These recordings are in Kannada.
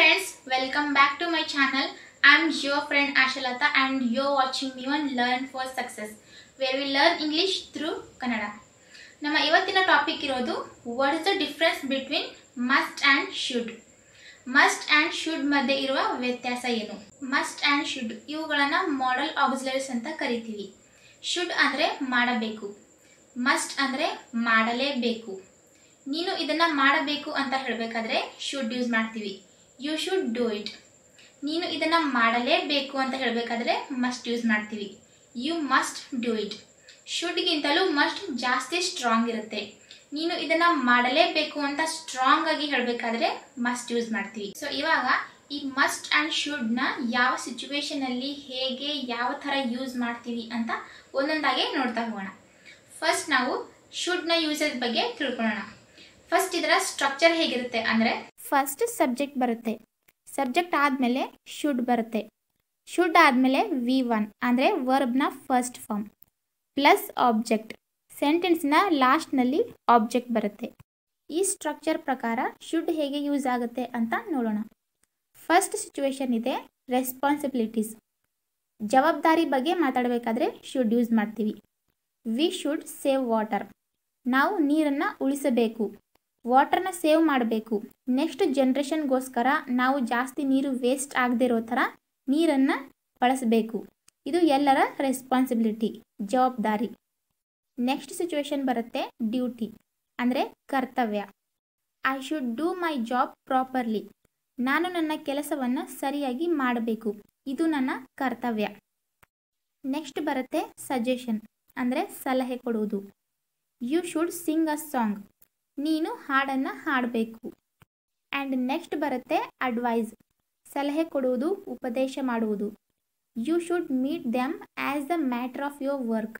friends, welcome back to my channel. I'm your friend Ashalata and you're watching me on Learn for Success where we learn English through Kannada ನಮ್ಮ ಇವತ್ತಿನ ಟಾಪಿಕ್ ಇರೋದು what is the difference between must and should must and should ಮಧ್ಯೆ ಇರುವ ವ್ಯತ್ಯಾಸ ಏನು? ಮಸ್ಟ್ ಆ್ಯಂಡ್ ಶುಡ್ ಇವುಗಳನ್ನು ಮಾಡೆಲ್ ಆಕ್ಸಿಲರೀಸ್ ಅಂತ ಕರಿತೀವಿ. ಶುಡ್ ಅಂದರೆ ಮಾಡಬೇಕು. ಮಸ್ಟ್ ಅಂದರೆ ಮಾಡಲೇಬೇಕು. ನೀನು ಇದನ್ನು ಮಾಡಬೇಕು ಅಂತ ಹೇಳಬೇಕಾದ್ರೆ ಶುಡ್ ಯೂಸ್ ಮಾಡ್ತೀವಿ. ಯು ಶುಡ್ ಡೂ ಇಟ್ ನೀನು ಇದನ್ನು ಮಾಡಲೇಬೇಕು ಅಂತ ಹೇಳಬೇಕಾದ್ರೆ ಮಸ್ಟ್ ಯೂಸ್ ಮಾಡ್ತೀವಿ. ಯು ಮಸ್ಟ್ ಡೂ ಇಟ್ ಶುಡ್ಗಿಂತಲೂ ಮಸ್ಟ್ ಜಾಸ್ತಿ ಸ್ಟ್ರಾಂಗ್ ಇರುತ್ತೆ. ನೀನು ಇದನ್ನು ಮಾಡಲೇಬೇಕು ಅಂತ ಸ್ಟ್ರಾಂಗ್ ಆಗಿ ಹೇಳಬೇಕಾದ್ರೆ ಮಸ್ಟ್ ಯೂಸ್ ಮಾಡ್ತೀವಿ. ಸೊ ಇವಾಗ ಈ ಮಸ್ಟ್ ಆ್ಯಂಡ್ ಶುಡ್ನ ಯಾವ ಸಿಚುವೇಶನಲ್ಲಿ ಹೇಗೆ ಯಾವ ಥರ ಯೂಸ್ ಮಾಡ್ತೀವಿ ಅಂತ ಒಂದೊಂದಾಗೆ ನೋಡ್ತಾ ಹೋಗೋಣ. ಫಸ್ಟ್ ನಾವು ಶುಡ್ನ ಯೂಸಸ್ ಬಗ್ಗೆ ತಿಳ್ಕೊಳ್ಳೋಣ. ಫಸ್ಟ್ ಇದರ ಸ್ಟ್ರಕ್ಚರ್ ಹೇಗಿರುತ್ತೆ ಅಂದರೆ ಫಸ್ಟ್ ಸಬ್ಜೆಕ್ಟ್ ಬರುತ್ತೆ. ಸಬ್ಜೆಕ್ಟ್ ಆದ್ಮೇಲೆ ಶುಡ್ ಬರುತ್ತೆ. ಶುಡ್ ಆದ್ಮೇಲೆ ವಿ ಒನ್ ಅಂದರೆ ವರ್ಬ್ನ ಫಸ್ಟ್ ಫಾರ್ಮ್ ಪ್ಲಸ್ ಆಬ್ಜೆಕ್ಟ್ ಸೆಂಟೆನ್ಸ್ನ ಲಾಸ್ಟ್ನಲ್ಲಿ ಆಬ್ಜೆಕ್ಟ್ ಬರುತ್ತೆ. ಈ ಸ್ಟ್ರಕ್ಚರ್ ಪ್ರಕಾರ ಶುಡ್ ಹೇಗೆ ಯೂಸ್ ಆಗುತ್ತೆ ಅಂತ ನೋಡೋಣ. ಫಸ್ಟ್ ಸಿಚುವೇಶನ್ ಇದೆ ರೆಸ್ಪಾನ್ಸಿಬಿಲಿಟೀಸ್ ಜವಾಬ್ದಾರಿ ಬಗ್ಗೆ ಮಾತಾಡಬೇಕಾದ್ರೆ ಶುಡ್ ಯೂಸ್ ಮಾಡ್ತೀವಿ. ವಿ ಶುಡ್ ಸೇವ್ ವಾಟರ್ ನಾವು ನೀರನ್ನು ಉಳಿಸಬೇಕು. ವಾಟರ್ನ ಸೇವ್ ಮಾಡಬೇಕು. ನೆಕ್ಸ್ಟ್ ಜನ್ರೇಷನ್ಗೋಸ್ಕರ ನಾವು ಜಾಸ್ತಿ ನೀರು ವೇಸ್ಟ್ ಆಗದೆ ಇರೋ ಥರ ನೀರನ್ನು ಬಳಸಬೇಕು. ಇದು ಎಲ್ಲರ ರೆಸ್ಪಾನ್ಸಿಬಿಲಿಟಿ, ಜವಾಬ್ದಾರಿ. ನೆಕ್ಸ್ಟ್ ಸಿಚುವೇಶನ್ ಬರುತ್ತೆ ಡ್ಯೂಟಿ, ಅಂದರೆ ಕರ್ತವ್ಯ. I should do my job properly ನಾನು ನನ್ನ ಕೆಲಸವನ್ನು ಸರಿಯಾಗಿ ಮಾಡಬೇಕು. ಇದು ನನ್ನ ಕರ್ತವ್ಯ. ನೆಕ್ಸ್ಟ್ ಬರುತ್ತೆ ಸಜೆಷನ್, ಅಂದರೆ ಸಲಹೆ ಕೊಡುವುದು. You should sing a song ನೀನು ಹಾಡನ್ನು ಹಾಡಬೇಕು. ಆ್ಯಂಡ್ ನೆಕ್ಸ್ಟ್ ಬರುತ್ತೆ ಅಡ್ವೈಸ್ ಸಲಹೆ ಕೊಡುವುದು, ಉಪದೇಶ ಮಾಡುವುದು. You should meet them as the matter of your work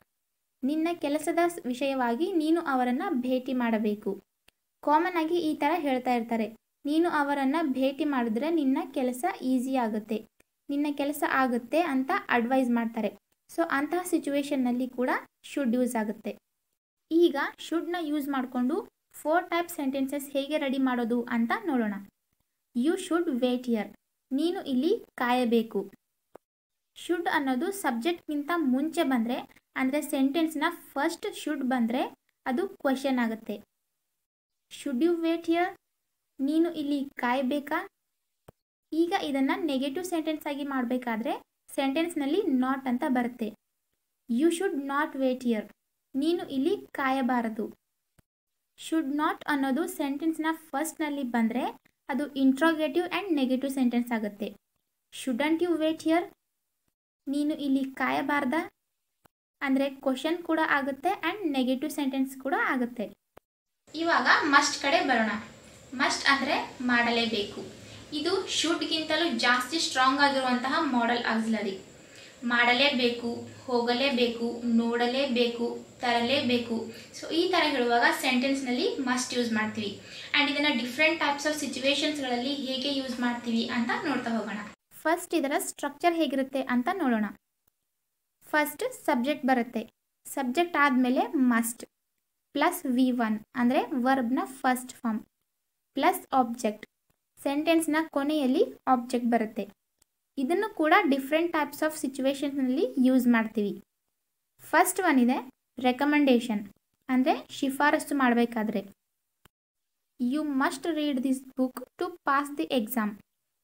ನಿನ್ನ ಕೆಲಸದ ವಿಷಯವಾಗಿ ನೀನು ಅವರನ್ನು ಭೇಟಿ ಮಾಡಬೇಕು. ಕಾಮನ್ ಆಗಿ ಈ ಥರ ಹೇಳ್ತಾ ಇರ್ತಾರೆ. ನೀನು ಅವರನ್ನು ಭೇಟಿ ಮಾಡಿದ್ರೆ ನಿನ್ನ ಕೆಲಸ ಈಸಿ ಆಗುತ್ತೆ. ನಿನ್ನ ಕೆಲಸ ಆಗುತ್ತೆ ಅಂತ ಅಡ್ವೈಸ್ ಮಾಡ್ತಾರೆ. ಸೊ ಅಂತಹ ಸಿಚುವೇಶನ್ನಲ್ಲಿ ಕೂಡ ಶುಡ್ ಯೂಸ್ ಆಗುತ್ತೆ. ಈಗ ಶುಡ್ನ ಯೂಸ್ ಮಾಡಿಕೊಂಡು ಫೋರ್ ಟೈಪ್ ಸೆಂಟೆನ್ಸಸ್ ಹೇಗೆ ರೆಡಿ ಮಾಡೋದು ಅಂತ ನೋಡೋಣ. ಯು ಶುಡ್ ವೇಟ್ ಇಯರ್ ನೀನು ಇಲ್ಲಿ ಕಾಯಬೇಕು. ಶುಡ್ ಅನ್ನೋದು ಸಬ್ಜೆಕ್ಟ್ಗಿಂತ ಮುಂಚೆ ಬಂದರೆ, ಅಂದರೆ ಸೆಂಟೆನ್ಸ್ನ ಫಸ್ಟ್ ಶುಡ್ ಬಂದರೆ ಅದು ಕ್ವಶನ್ ಆಗುತ್ತೆ. ಶುಡ್ ಯು ವೇಟ್ ಇಯರ್ ನೀನು ಇಲ್ಲಿ ಕಾಯಬೇಕಾ? ಈಗ ಇದನ್ನು ನೆಗೆಟಿವ್ ಸೆಂಟೆನ್ಸ್ ಆಗಿ ಮಾಡಬೇಕಾದ್ರೆ ಸೆಂಟೆನ್ಸ್ನಲ್ಲಿ ನಾಟ್ ಅಂತ ಬರುತ್ತೆ. You should not wait here ನೀನು ಇಲ್ಲಿ ಕಾಯಬಾರದು. ಶುಡ್ ನಾಟ್ ಅನ್ನೋದು ಸೆಂಟೆನ್ಸ್ನ ಫಸ್ಟ್ನಲ್ಲಿ ಬಂದರೆ ಅದು ಇಂಟ್ರೋಗೇಟಿವ್ ಆ್ಯಂಡ್ ನೆಗೆಟಿವ್ ಸೆಂಟೆನ್ಸ್ ಆಗುತ್ತೆ. ಶುಡಂಟ್ ಯು ವೇಟ್ ಹಿಯರ್ ನೀನು ಇಲ್ಲಿ ಕಾಯಬಾರ್ದ? ಅಂದರೆ ಕ್ವಶನ್ ಕೂಡ ಆಗುತ್ತೆ ಆ್ಯಂಡ್ ನೆಗೆಟಿವ್ ಸೆಂಟೆನ್ಸ್ ಕೂಡ ಆಗುತ್ತೆ. ಇವಾಗ ಮಸ್ಟ್ ಕಡೆ ಬರೋಣ. ಮಸ್ಟ್ ಅಂದರೆ ಮಾಡಲೇಬೇಕು. ಇದು ಶುಡ್ಗಿಂತಲೂ ಜಾಸ್ತಿ ಸ್ಟ್ರಾಂಗ್ ಆಗಿರುವಂತಹ ಮಾಡೆಲ್ ಆಕ್ಸಿಲರಿ ಮಾಡಲೇಬೇಕು, ಹೋಗಲೇಬೇಕು, ನೋಡಲೇಬೇಕು, ತರಲೇಬೇಕು. ಸೊ ಈ ಥರ ಹೇಳುವಾಗ ಸೆಂಟೆನ್ಸ್ನಲ್ಲಿ ಮಸ್ಟ್ ಯೂಸ್ ಮಾಡ್ತೀವಿ. ಆ್ಯಂಡ್ ಇದನ್ನು ಡಿಫ್ರೆಂಟ್ ಟೈಪ್ಸ್ ಆಫ್ ಸಿಚುವೇಶನ್ಸ್ಗಳಲ್ಲಿ ಹೇಗೆ ಯೂಸ್ ಮಾಡ್ತೀವಿ ಅಂತ ನೋಡ್ತಾ ಹೋಗೋಣ. ಫಸ್ಟ್ ಇದರ ಸ್ಟ್ರಕ್ಚರ್ ಹೇಗಿರುತ್ತೆ ಅಂತ ನೋಡೋಣ. ಫಸ್ಟ್ ಸಬ್ಜೆಕ್ಟ್ ಬರುತ್ತೆ. ಸಬ್ಜೆಕ್ಟ್ ಆದಮೇಲೆ ಮಸ್ಟ್ ಪ್ಲಸ್ ವಿ ಒನ್ ಅಂದರೆ ವರ್ಬ್ನ ಫಸ್ಟ್ ಫಾರ್ಮ್ ಪ್ಲಸ್ ಆಬ್ಜೆಕ್ಟ್ ಸೆಂಟೆನ್ಸ್ನ ಕೊನೆಯಲ್ಲಿ ಆಬ್ಜೆಕ್ಟ್ ಬರುತ್ತೆ. ಇದನ್ನು ಕೂಡ ಡಿಫ್ರೆಂಟ್ ಟೈಪ್ಸ್ ಆಫ್ ಸಿಚುವೇಶನ್ಸ್ನಲ್ಲಿ ಯೂಸ್ ಮಾಡ್ತೀವಿ. ಫಸ್ಟ್ ಒನ್ ಇದೆ ರೆಕಮೆಂಡೇಷನ್ ಅಂದರೆ ಶಿಫಾರಸು ಮಾಡಬೇಕಾದ್ರೆ. You must read this book to pass the exam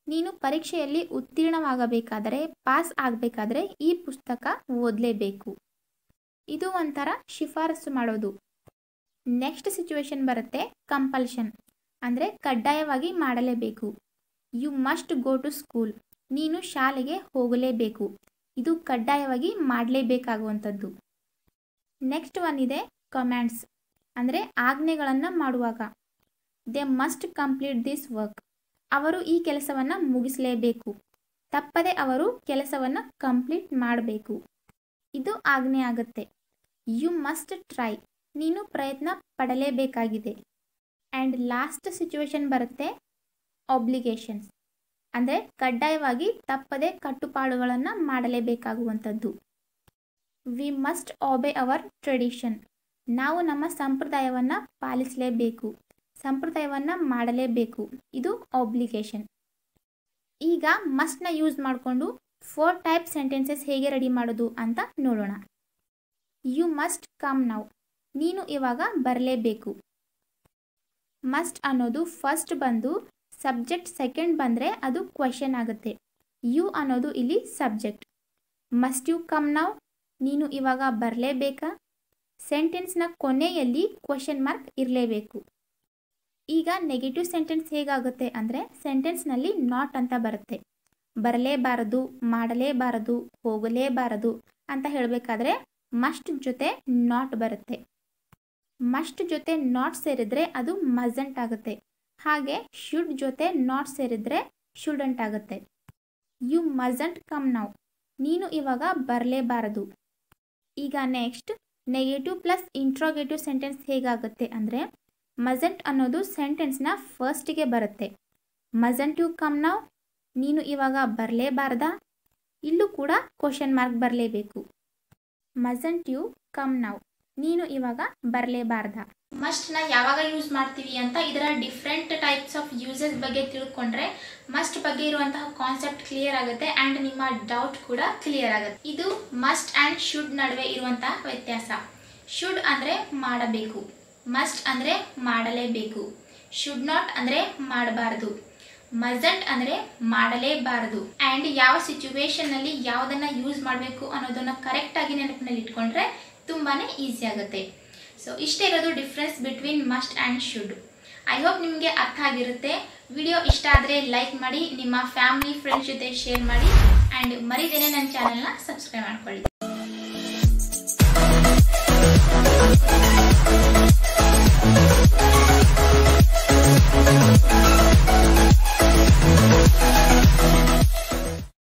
ನೀನು ಪರೀಕ್ಷೆಯಲ್ಲಿ ಉತ್ತೀರ್ಣವಾಗಬೇಕಾದರೆ ಪಾಸ್ ಆಗಬೇಕಾದ್ರೆ ಈ ಪುಸ್ತಕ ಓದಲೇಬೇಕು. ಇದು ಒಂಥರ ಶಿಫಾರಸು ಮಾಡೋದು. ನೆಕ್ಸ್ಟ್ ಸಿಚುವೇಶನ್ ಬರುತ್ತೆ ಕಂಪಲ್ಷನ್ ಅಂದರೆ ಕಡ್ಡಾಯವಾಗಿ ಮಾಡಲೇಬೇಕು. You must go to school ನೀನು ಶಾಲೆಗೆ ಹೋಗಲೇಬೇಕು. ಇದು ಕಡ್ಡಾಯವಾಗಿ ಮಾಡಲೇಬೇಕಾಗುವಂಥದ್ದು. ನೆಕ್ಸ್ಟ್ ಒನ್ ಇದೆ ಕಮ್ಯಾಂಡ್ಸ್, ಅಂದರೆ ಆಜ್ಞೆಗಳನ್ನು ಮಾಡುವಾಗ. They must complete this work. ಅವರು ಈ ಕೆಲಸವನ್ನು ಮುಗಿಸಲೇಬೇಕು. ತಪ್ಪದೆ ಅವರು ಕೆಲಸವನ್ನು ಕಂಪ್ಲೀಟ್ ಮಾಡಬೇಕು. ಇದು ಆಜ್ಞೆ ಆಗುತ್ತೆ. You must try. ನೀನು ಪ್ರಯತ್ನ ಪಡಲೇಬೇಕಾಗಿದೆ. ಆ್ಯಂಡ್ ಲಾಸ್ಟ್ ಸಿಚುವೇಶನ್ ಬರುತ್ತೆ ಒಬ್ಲಿಗೇಷನ್ಸ್ ಅಂದರೆ ಕಡ್ಡಾಯವಾಗಿ ತಪ್ಪದೆ ಕಟ್ಟುಪಾಡುಗಳನ್ನು ಮಾಡಲೇಬೇಕಾಗುವಂಥದ್ದು. We must obey our tradition ನಾವು ನಮ್ಮ ಸಂಪ್ರದಾಯವನ್ನು ಪಾಲಿಸಲೇಬೇಕು. ಸಂಪ್ರದಾಯವನ್ನು ಮಾಡಲೇಬೇಕು. ಇದು ಆಬ್ಲಿಗೇಷನ್ ಈಗ ಮಸ್ಟ್ನ ಯೂಸ್ ಮಾಡಿಕೊಂಡು ಫೋರ್ ಟೈಪ್ ಸೆಂಟೆನ್ಸಸ್ ಹೇಗೆ ರೆಡಿ ಮಾಡೋದು ಅಂತ ನೋಡೋಣ. ಯು ಮಸ್ಟ್ ಕಮ್ ನೌ ನೀನು ಇವಾಗ ಬರಲೇಬೇಕು. ಮಸ್ಟ್ ಅನ್ನೋದು ಫಸ್ಟ್ ಬಂದು ಸಬ್ಜೆಕ್ಟ್ ಸೆಕೆಂಡ್ ಬಂದರೆ ಅದು ಕ್ವೆಶನ್ ಆಗುತ್ತೆ. ಯು ಅನ್ನೋದು ಇಲ್ಲಿ subject. Must you come now ನೀನು ಇವಾಗ ಬರಲೇಬೇಕಾ? ಸೆಂಟೆನ್ಸ್ನ ಕೊನೆಯಲ್ಲಿ ಕ್ವೆಶನ್ ಮಾರ್ಕ್ ಇರಲೇಬೇಕು. ಈಗ ನೆಗೆಟಿವ್ ಸೆಂಟೆನ್ಸ್ ಹೇಗಾಗುತ್ತೆ ಅಂದರೆ ಸೆಂಟೆನ್ಸ್ನಲ್ಲಿ ನಾಟ್ ಅಂತ ಬರುತ್ತೆ. ಬರಲೇಬಾರದು, ಮಾಡಲೇಬಾರದು, ಹೋಗಲೇಬಾರದು ಅಂತ ಹೇಳಬೇಕಾದ್ರೆ ಮಸ್ಟ್ ಜೊತೆ ನಾಟ್ ಬರುತ್ತೆ. ಮಸ್ಟ್ ಜೊತೆ ನಾಟ್ ಸೇರಿದ್ರೆ ಅದು ಮಜೆಂಟ್ ಆಗುತ್ತೆ. ಹಾಗೆ ಶುಡ್ ಜೊತೆ ನಾಟ್ ಸೇರಿದ್ರೆ ಶುಡಂಟ್ ಆಗುತ್ತೆ. ಯು ಮಜಂಟ್ ಕಮ್ ನೌ ನೀನು ಇವಾಗ ಬರಲೇಬಾರದು. ಈಗ next negative plus interrogative sentence ಹೇಗಾಗುತ್ತೆ ಅಂದರೆ ಮಜಂಟ್ ಅನ್ನೋದು ಸೆಂಟೆನ್ಸ್ನ ಫಸ್ಟಿಗೆ ಬರುತ್ತೆ. ಮಜಂಟ್ ಯು ಕಮ್ ನೌ ನೀನು ಇವಾಗ ಬರಲೇಬಾರ್ದಾ? ಇಲ್ಲೂ ಕೂಡ ಕ್ವಶನ್ ಮಾರ್ಕ್ ಬರಲೇಬೇಕು. ಮಜಂಟ್ ಯು ಕಮ್ ನೌ ನೀನು ಇವಾಗ ಬರಲೇಬಾರ್ದ? ಮಸ್ಟ್ನ ಯಾವಾಗ ಯೂಸ್ ಮಾಡ್ತೀವಿ ಅಂತ ಇದರ ಡಿಫ್ರೆಂಟ್ ಟೈಪ್ಸ್ ಆಫ್ ಯೂಸಸ್ ಬಗ್ಗೆ ತಿಳ್ಕೊಂಡ್ರೆ ಮಸ್ಟ್ ಬಗ್ಗೆ ಇರುವಂತಹ ಕಾನ್ಸೆಪ್ಟ್ ಕ್ಲಿಯರ್ ಆಗುತ್ತೆ ಆ್ಯಂಡ್ ನಿಮ್ಮ ಡೌಟ್ ಕೂಡ ಕ್ಲಿಯರ್ ಆಗುತ್ತೆ. ಇದು ಮಸ್ಟ್ ಆ್ಯಂಡ್ ಶುಡ್ ನಡುವೆ ಇರುವಂತಹ ವ್ಯತ್ಯಾಸ. ಶುಡ್ ಅಂದರೆ ಮಾಡಬೇಕು. ಮಸ್ಟ್ ಅಂದರೆ ಮಾಡಲೇಬೇಕು. ಶುಡ್ ನಾಟ್ ಅಂದರೆ ಮಾಡಬಾರದು. ಮಜಂಟ್ ಅಂದರೆ ಮಾಡಲೇಬಾರದು. ಆ್ಯಂಡ್ ಯಾವ ಸಿಚುವೇಶನ್ನಲ್ಲಿ ಯಾವುದನ್ನು ಯೂಸ್ ಮಾಡಬೇಕು ಅನ್ನೋದನ್ನು ಕರೆಕ್ಟಾಗಿ ನೆನಪಿನಲ್ಲಿ ಇಟ್ಕೊಂಡ್ರೆ ತುಂಬಾ ಈಸಿ ಆಗುತ್ತೆ. ಸೊ ಇಷ್ಟೇ ಇರೋದು difference between must and should I hope ನಿಮಗೆ ಅರ್ಥ ಆಗಿರುತ್ತೆ. ವಿಡಿಯೋ ಇಷ್ಟ ಆದರೆ ಲೈಕ್ ಮಾಡಿ, ನಿಮ್ಮ ಫ್ಯಾಮಿಲಿ ಫ್ರೆಂಡ್ಸ್ ಜೊತೆ ಶೇರ್ ಮಾಡಿ ಆ್ಯಂಡ್ ಮರಿದೇನೆ ನನ್ನ ಚಾನಲ್ನ ಸಬ್ಸ್ಕ್ರೈಬ್ ಮಾಡ್ಕೊಳ್ಳಿ.